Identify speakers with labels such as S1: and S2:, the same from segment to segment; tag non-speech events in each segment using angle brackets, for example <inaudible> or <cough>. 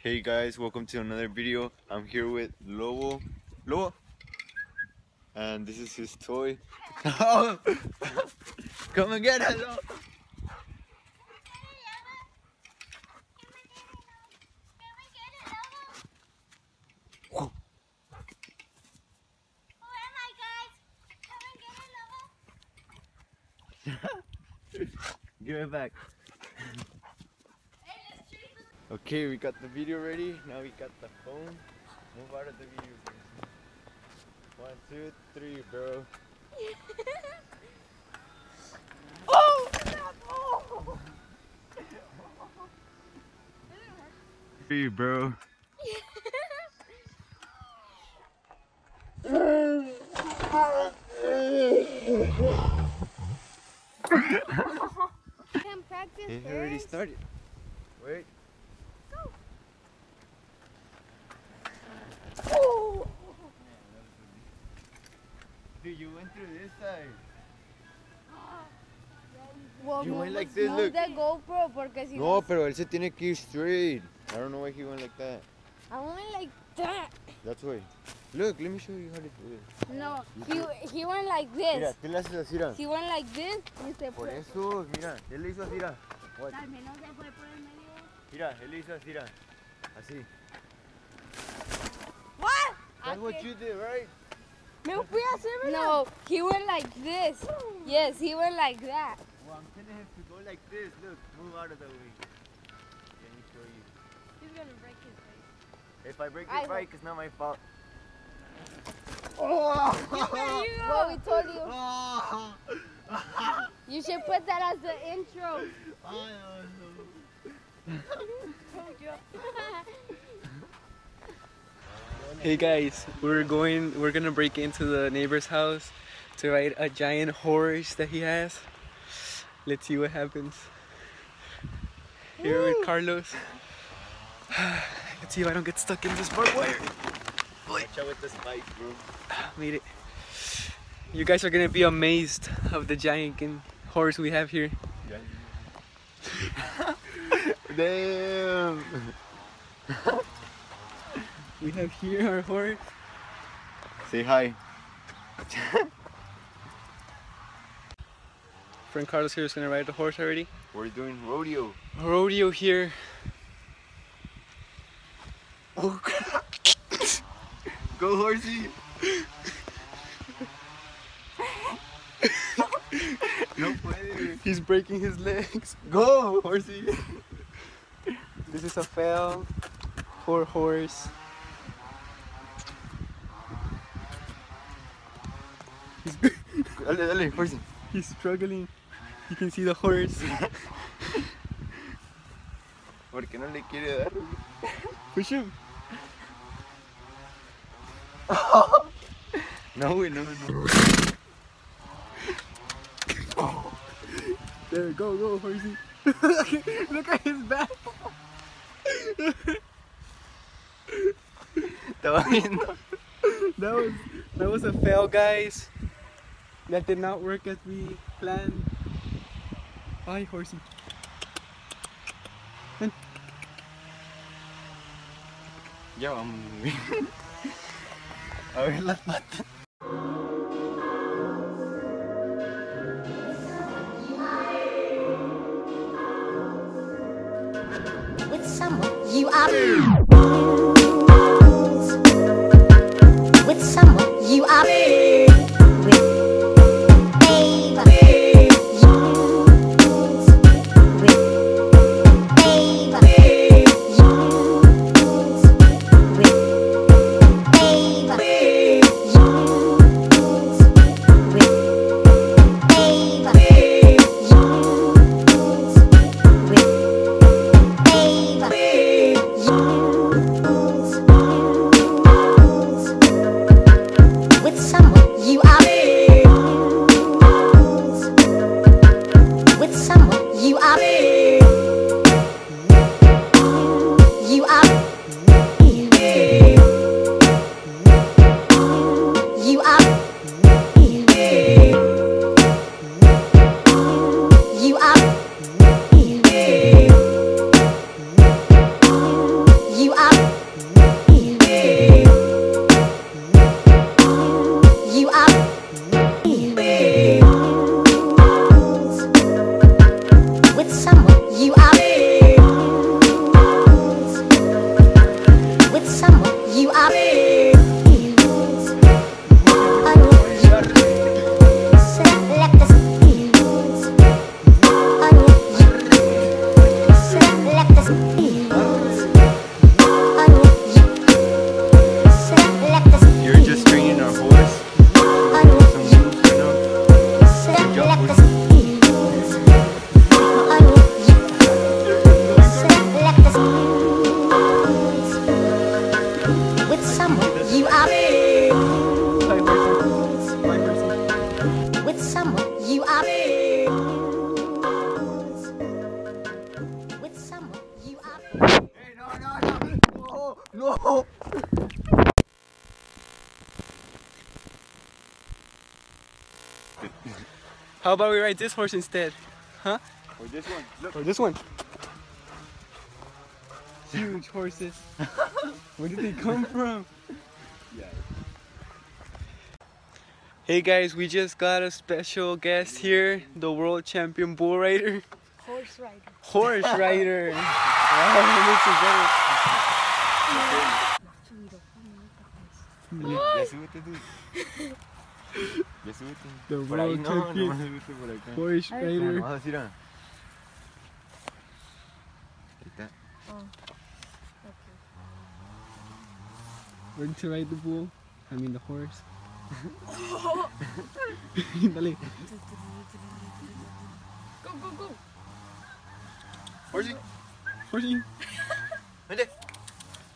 S1: Hey guys, welcome to another video. I'm here with Lobo. Lobo? And this is his toy. <laughs> Come and get it! Give it back. Okay, we got the video ready. Now we got the phone. Move out of the video. One, two, three, bro. <laughs> Oh, three, bro. <laughs>
S2: Can practice
S1: It already started. Wait. Went through this side.
S2: Well,
S1: You
S2: move,
S1: went like
S2: move
S1: this, look.
S2: the GoPro porque si
S1: No, pero él se tiene que ir straight. I don't know why he went like that.
S2: I went like that.
S1: That's why. Look, let me show you how to do it.
S2: No, he, he went like
S1: Mira,
S2: this.
S1: tú le haces así, mira.
S2: He went like this y se
S1: Por
S2: fue.
S1: eso, mira, él le hizo así, mira. What?
S2: Al menos se fue por el medio.
S1: Mira, él le hizo así, mira. Así.
S2: What?
S1: That's what you did, right?
S2: Me fui a hacer No, he went like this. Yes, he went like that.
S1: Well, I'm gonna have to go like this. Look, move out of the way. Let me show you.
S2: He's gonna break his face.
S1: If I break
S2: I
S1: your bike, it's not my fault.
S2: oh <laughs> What we told you. <laughs> You should put that as the intro. <laughs>
S3: Hey guys, we're going we're gonna break into the neighbor's house to ride a giant horse that he has. Let's see what happens. Here with Carlos. <sighs> Let's see if I don't get stuck in this barbed wire.
S1: Watch out with the spike, bro. <sighs>
S3: Made it. You guys are gonna be amazed of the giant kin- horse we have here. <laughs>
S1: Damn.
S3: We have here our horse.
S1: Say hi.
S3: Friend Carlos here is gonna ride the horse already.
S1: We're doing rodeo.
S3: Rodeo here. Oh,
S1: Go horsey. no puede.
S3: he's breaking his legs.
S1: Go horsey.
S3: This is a fail for horse.
S1: Dale, dale, horsey.
S3: He's struggling. You can see the horse.
S1: ¿Por qué no le quiere dar?
S3: Push him. <laughs>
S1: No, güey, no, no, no.
S3: There, go, go, horsey. <laughs> Look at his back.
S1: Estaba viendo.
S3: That was that was a fail, guys. That did not work as we planned. Bye, horsey.
S1: Ya vamos, güey. <laughs> A ver las patas.
S4: with someone you are
S1: No!
S3: How about we ride this horse instead? Huh?
S1: Or this one. Look.
S3: Or this one? Huge horses. <laughs> Where did they come from?
S1: Yeah.
S3: Hey guys, we just got a special guest here, the world champion bull rider,
S2: Horse rider.
S3: horse rider. <laughs> wow, that
S1: Ya súbete tú. Ya súbete.
S3: The
S1: Por ahí no, no,
S3: champion.
S1: súbete por acá.
S3: makes a horse
S1: Mira,
S3: rider.
S1: Vamos a decir ah. Ahí está.
S3: Learn to ride the bull. I mean the horse. Dale.
S2: Go, go, go.
S1: Horsey.
S3: Horsey.
S1: Vente. <laughs>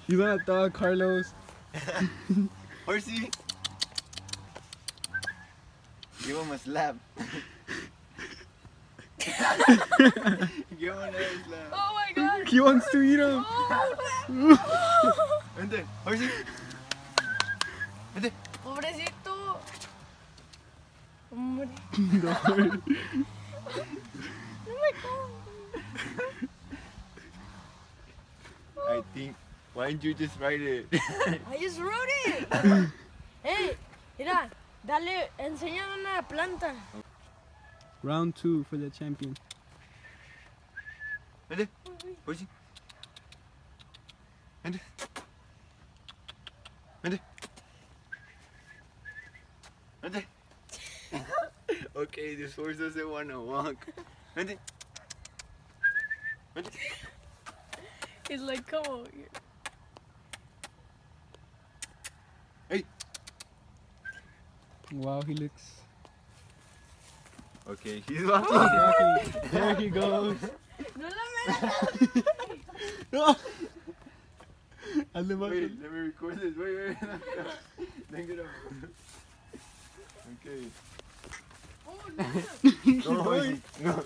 S3: He's on a dog, Carlos. <laughs>
S1: Horsey. Give him a slap. <laughs> Give him another slap.
S2: Oh my god.
S3: He wants to eat him.
S1: Oh, Vente. Horsey. Vente.
S2: Pobrecito. Hombre.
S3: The horse.
S2: Oh my god.
S1: I think. Why didn't you just ride it? <laughs>
S2: I just wrote it. <laughs> hey, mira, dale, enséñame una planta.
S3: Round two for the champion.
S1: Vente. Horsey. Vente. Vente. Vente. <laughs> okay, this horse doesn't want to walk. Vente. Vente.
S2: He's like, come over
S3: Wow, he looks.
S1: Okay, he's walking.
S3: Oh, Rocky. <laughs> There he goes.
S2: No la <laughs> metas.
S3: Hazle más.
S1: Wait, let me record this. Wait, wait. <laughs> Then get up. Okay.
S2: Oh,
S1: No, Horsey. No.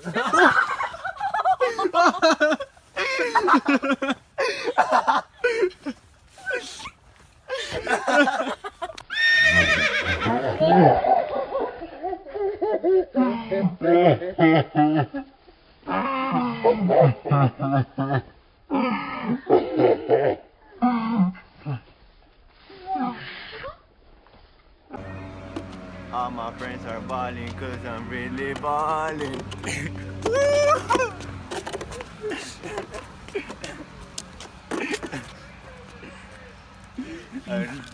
S1: All my friends are balling cause I'm really balling. <laughs> <laughs>